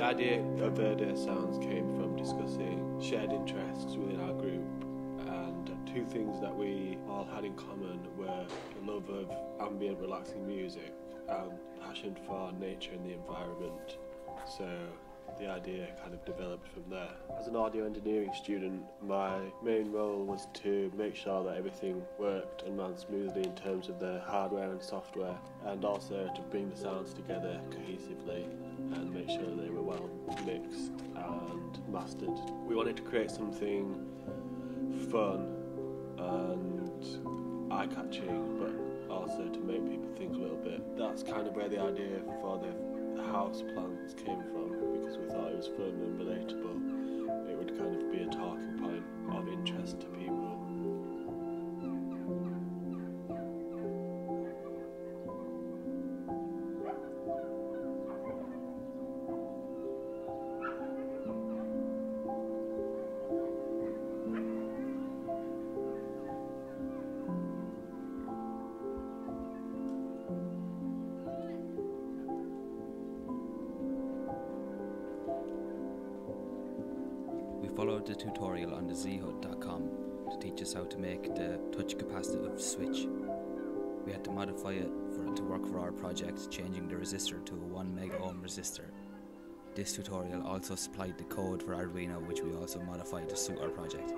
The idea of Verdure Sounds came from discussing shared interests within our group, and two things that we all had in common were a love of ambient, relaxing music and passion for nature and the environment. So the idea kind of developed from there. As an audio engineering student, my main role was to make sure that everything worked and ran smoothly in terms of the hardware and software, and also to bring the sounds together cohesively and make sure they were well mixed and mastered. We wanted to create something fun and eye-catching, but also to make people think a little bit. That's kind of where the idea for the house plants came from because we thought it was fun and relatable. It would kind of be a talking point of interest to people. Followed the tutorial on the zhud.com to teach us how to make the touch capacitive switch. We had to modify it for it to work for our project, changing the resistor to a 1 mega ohm resistor. This tutorial also supplied the code for Arduino, which we also modified to suit our project.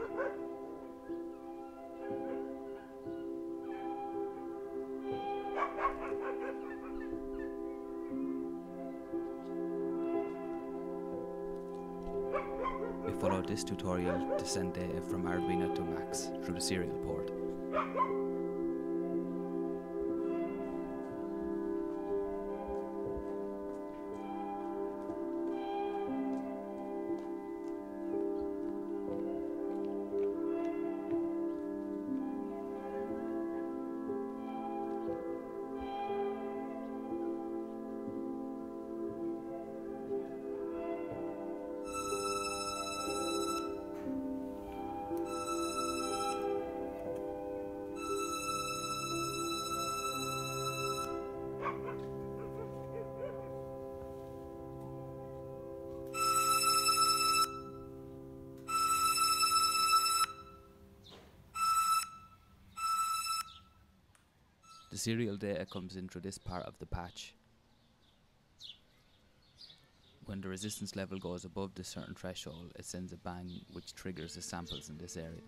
We followed this tutorial to send data from Arduino to Max through the serial port. The serial data comes in through this part of the patch. When the resistance level goes above this certain threshold, it sends a bang which triggers the samples in this area.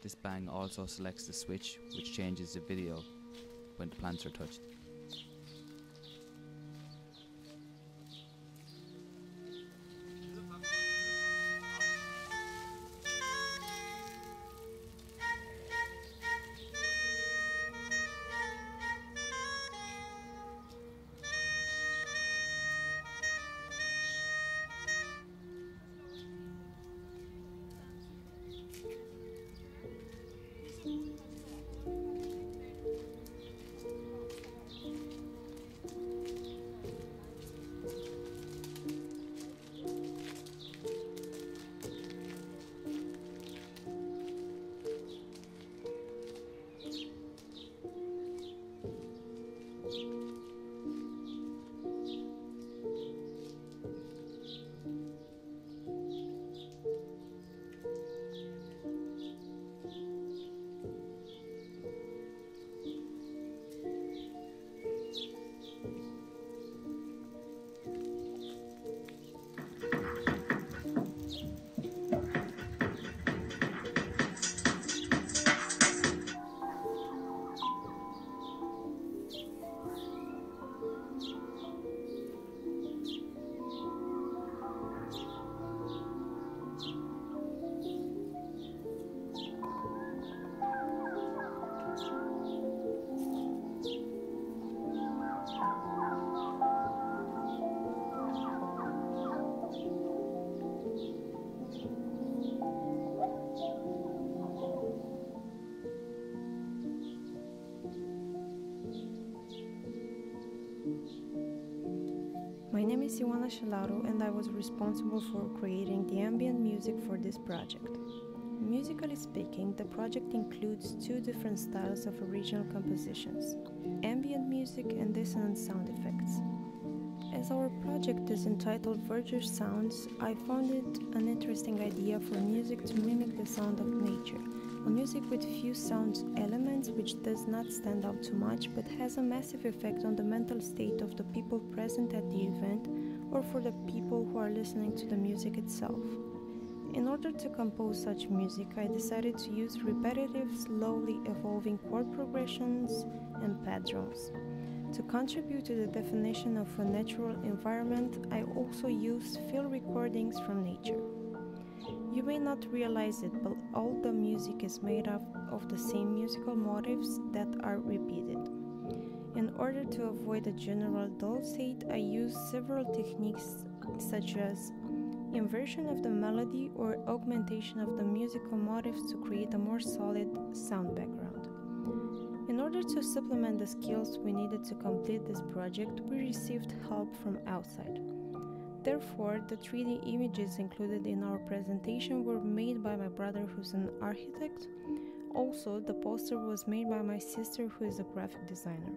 This bang also selects the switch which changes the video when the plants are touched. My name is Ioana Shelaru and I was responsible for creating the ambient music for this project. Musically speaking, the project includes two different styles of original compositions ambient music and dissonant sound effects. As our project is entitled Verdure Sounds, I found it an interesting idea for music to mimic the sound of nature. Music with few sound elements which does not stand out too much but has a massive effect on the mental state of the people present at the event or for the people who are listening to the music itself. In order to compose such music, I decided to use repetitive, slowly evolving chord progressions and patterns. To contribute to the definition of a natural environment, I also used field recordings from nature. You may not realize it, but all the music is made up of the same musical motifs that are repeated. In order to avoid a general dull state, I used several techniques such as inversion of the melody or augmentation of the musical motifs to create a more solid sound background. In order to supplement the skills we needed to complete this project, we received help from outside. Therefore, the 3D images included in our presentation were made by my brother, who's an architect. Also, the poster was made by my sister, who is a graphic designer.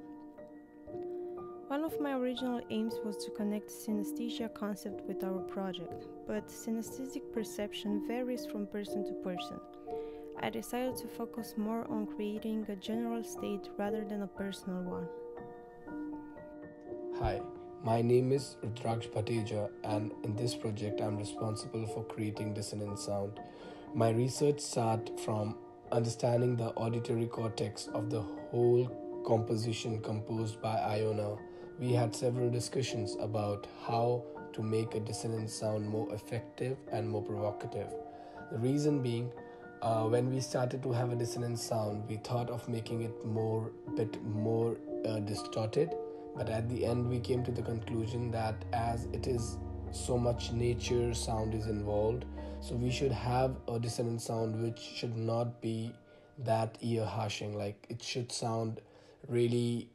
One of my original aims was to connect synesthesia concept with our project, but synesthetic perception varies from person to person. I decided to focus more on creating a general state rather than a personal one. Hi, my name is Rudraksh Bhateja, and in this project, I'm responsible for creating dissonant sound. My research started from understanding the auditory cortex of the whole composition composed by Ioana we had several discussions about how to make a dissonant sound more effective and more provocative. The reason being, uh, when we started to have a dissonant sound, we thought of making it more bit more uh, distorted, but at the end we came to the conclusion that as it is so much nature sound is involved, so we should have a dissonant sound which should not be that ear harshing. Like it should sound really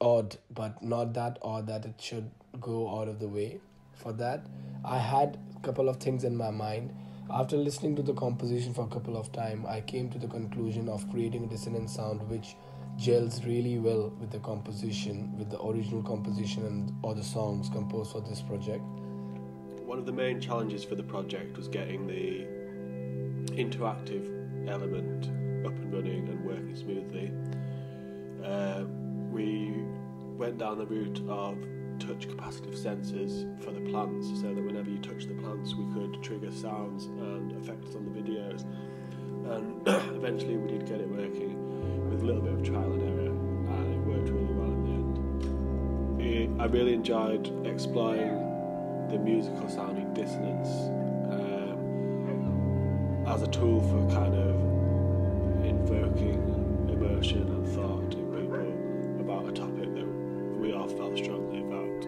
odd, but not that odd that it should go out of the way. For that, I had a couple of things in my mind. After listening to the composition for a couple of time, I came to the conclusion of creating a dissonant sound which gels really well with the composition, with the original composition and all the songs composed for this project. One of the main challenges for the project was getting the interactive element up and running and working smoothly. Uh, we went down the route of touch capacitive sensors for the plants so that whenever you touch the plants we could trigger sounds and effects on the videos and eventually we did get it working with a little bit of trial and error, and it worked really well in the end. It, I really enjoyed exploring the musical sounding dissonance um, as a tool for kind of invoking emotion and thought in people about a topic that we all felt strongly about.